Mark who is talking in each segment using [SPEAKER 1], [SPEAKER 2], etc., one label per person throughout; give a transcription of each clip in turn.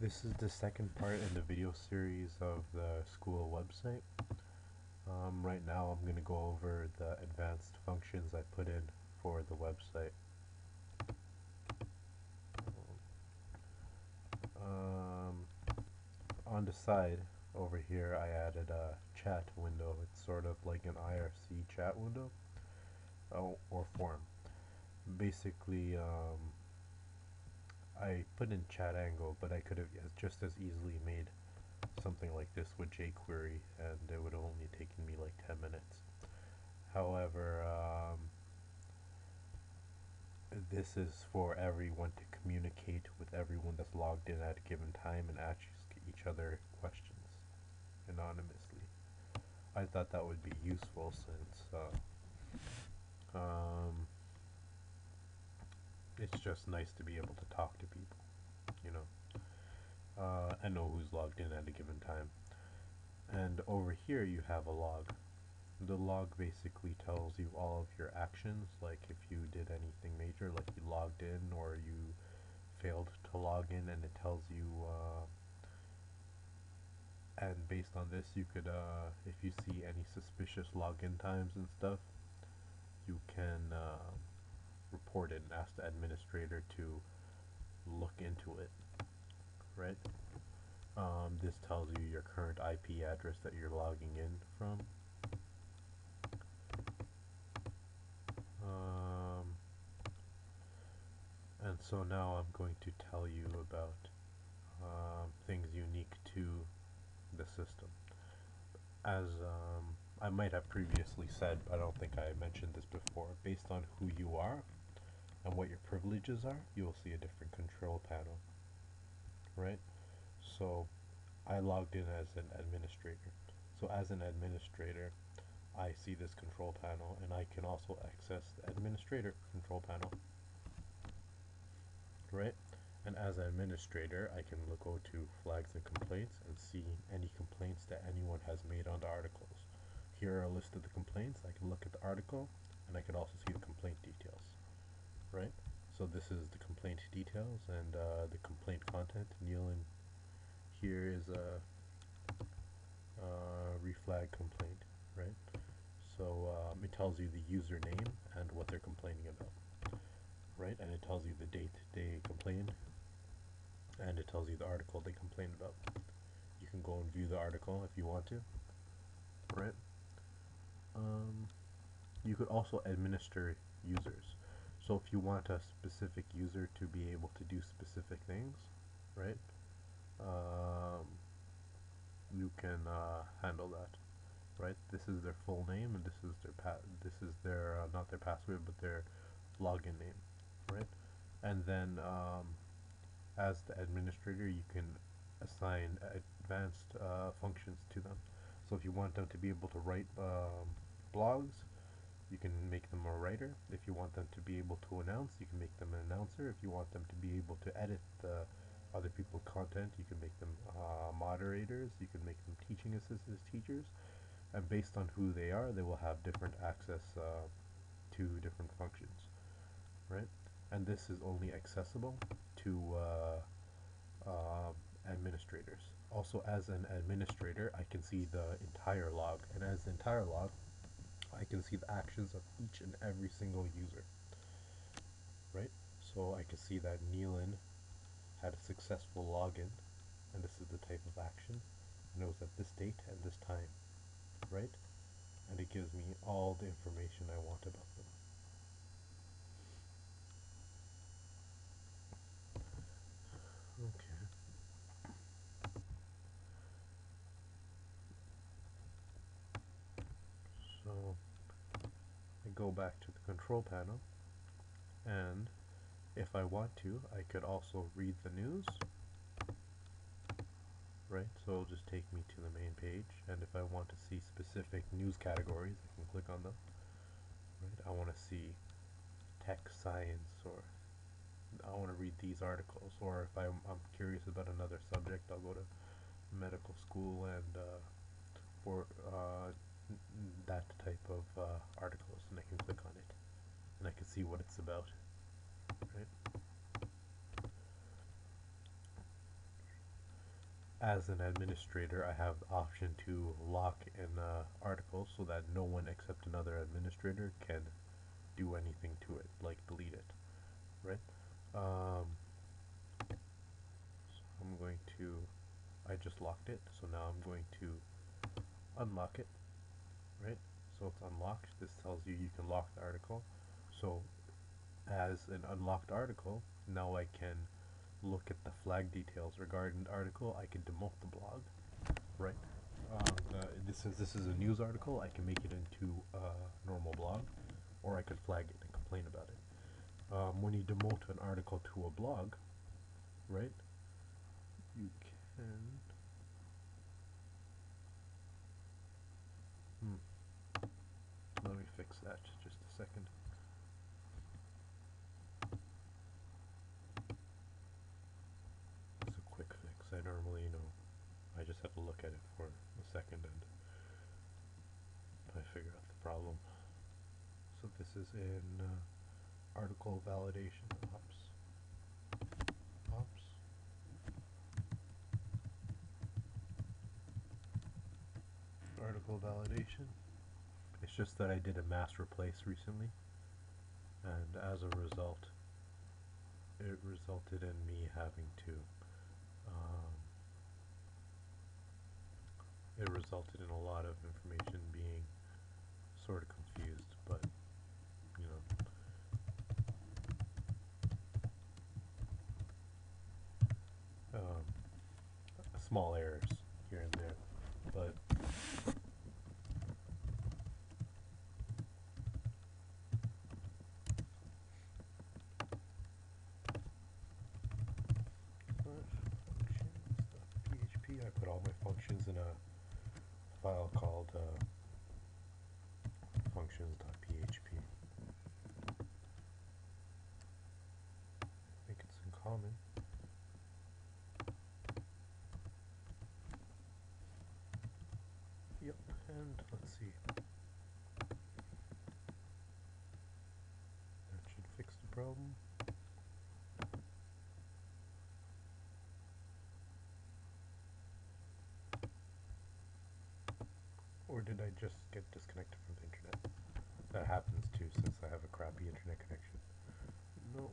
[SPEAKER 1] This is the second part in the video series of the school website. Um, right now I'm going to go over the advanced functions I put in for the website. Um, on the side over here I added a chat window. It's sort of like an IRC chat window uh, or form. Basically, um, I put in Chatango, but I could have just as easily made something like this with jQuery, and it would have only taken me like 10 minutes. However, um, this is for everyone to communicate with everyone that's logged in at a given time and ask each other questions anonymously. I thought that would be useful since uh, um, it's just nice to be able to talk to people, you know, uh, and know who's logged in at a given time. And over here you have a log. The log basically tells you all of your actions, like if you did anything major, like you logged in or you failed to log in, and it tells you, uh, and based on this you could, uh, if you see any suspicious login times and stuff, you can uh, report it and ask the administrator to look into it, right? Um, this tells you your current IP address that you're logging in from. Um, and so now I'm going to tell you about um, things unique to the system. As um, I might have previously said, I don't think I mentioned this before, based on who you are, and what your privileges are, you will see a different control panel, right? So I logged in as an administrator. So as an administrator, I see this control panel and I can also access the administrator control panel, right? And as an administrator, I can look go to flags and complaints and see any complaints that anyone has made on the articles. Here are a list of the complaints. I can look at the article and I can also see the complaint details right? So this is the complaint details and uh, the complaint content. Neelan here is a uh, reflag complaint, right? So um, it tells you the username and what they're complaining about, right? And it tells you the date they complained, and it tells you the article they complained about. You can go and view the article if you want to, right? Um, you could also administer users. So if you want a specific user to be able to do specific things, right, um, you can uh, handle that, right? This is their full name, and this is their pa this is their uh, not their password, but their login name, right? And then um, as the administrator, you can assign advanced uh, functions to them. So if you want them to be able to write um, blogs, you can make them a writer. If you want them to be able to announce, you can make them an announcer. If you want them to be able to edit the other people's content, you can make them uh, moderators. You can make them teaching assistants, teachers. And based on who they are, they will have different access uh, to different functions, right? And this is only accessible to uh, uh administrators. Also, as an administrator, I can see the entire log. And as the entire log, I can see the actions of each and every single user. Right? So I can see that Neelan had a successful login, and this is the type of action. And it was at this date and this time. Right? And it gives me all the information I want about them. Go back to the control panel. And if I want to I could also read the news. Right? So it'll just take me to the main page. And if I want to see specific news categories I can click on them. Right? I want to see tech science or I want to read these articles. Or if I'm, I'm curious about another subject I'll go to medical school and uh, for uh, that type of uh, articles and I can click on it and I can see what it's about right as an administrator, I have the option to lock an uh, article so that no one except another administrator can do anything to it, like delete it, right? Um, so I'm going to, I just locked it, so now I'm going to unlock it, right? So it's unlocked. This tells you you can lock the article. So as an unlocked article, now I can look at the flag details regarding the article. I can demote the blog, right? Um, uh, this is this is a news article. I can make it into a normal blog, or I could flag it and complain about it. Um, when you demote an article to a blog, right? You can. Hmm. Let me fix that just a second. It's a quick fix. I normally, you know, I just have to look at it for a second and I figure out the problem. So this is in uh, article validation ops. Ops. Article validation. It's just that I did a mass replace recently and as a result it resulted in me having to um, it resulted in a lot of information being sort of confused but you know. Um, small errors here and there but functions.php. I put all my functions in a file called uh, functions.php. I think it's in common. Yep, and let's see. That should fix the problem. Or did I just get disconnected from the internet? That happens too since I have a crappy internet connection. No.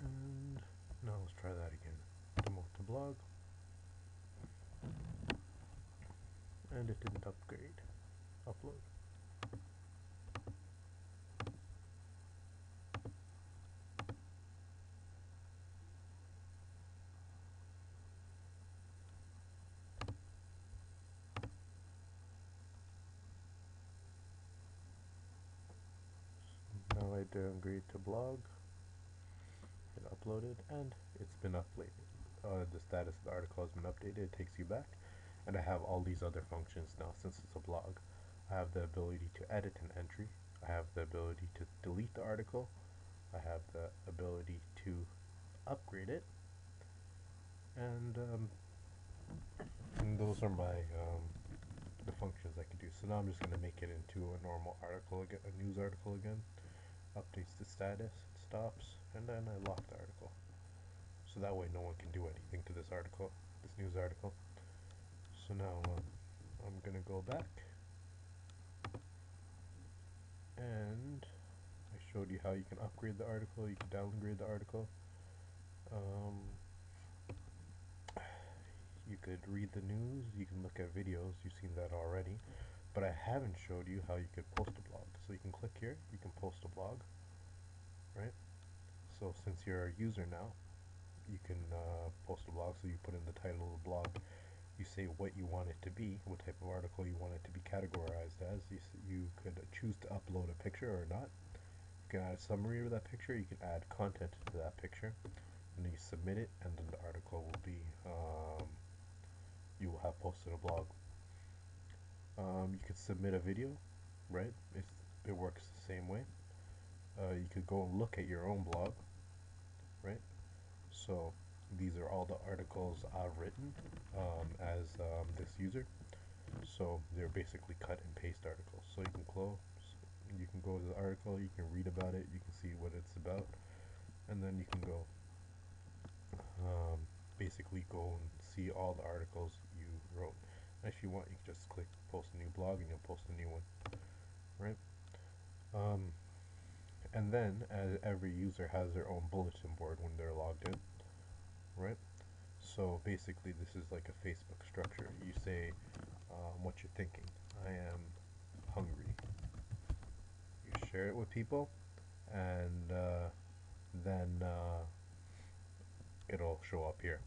[SPEAKER 1] And now let's try that again. Demote the blog. And it didn't upgrade. Upload. Now I downgrade to blog. It uploaded and it's been uploaded. Uh, the status of the article has been updated. It takes you back. And I have all these other functions now since it's a blog. I have the ability to edit an entry. I have the ability to delete the article. I have the ability to upgrade it. And, um, and those are my um, the functions I can do. So now I'm just going to make it into a normal article again, a news article again updates the status, it stops, and then I lock the article. So that way no one can do anything to this article, this news article. So now um, I'm going to go back. And I showed you how you can upgrade the article, you can downgrade the article. Um, you could read the news, you can look at videos, you've seen that already but I haven't showed you how you could post a blog. So you can click here, you can post a blog, right? So since you're a user now, you can uh, post a blog, so you put in the title of the blog, you say what you want it to be, what type of article you want it to be categorized as, you, you could choose to upload a picture or not, you can add a summary of that picture, you can add content to that picture, and then you submit it, and then the article will be, um, you will have posted a blog um, you could submit a video, right? It's, it works the same way. Uh, you could go and look at your own blog, right? So these are all the articles I've written um, as um, this user. So they're basically cut and paste articles. So you can close, You can go to the article, you can read about it, you can see what it's about, and then you can go um, basically go and see all the articles you wrote. If you want, you can just click post a new blog and you'll post a new one, right? Um, and then, as every user has their own bulletin board when they're logged in, right? So basically, this is like a Facebook structure. You say um, what you're thinking. I am hungry. You share it with people, and uh, then uh, it'll show up here.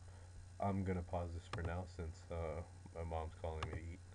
[SPEAKER 1] I'm gonna pause this for now since uh, my mom's calling me to eat.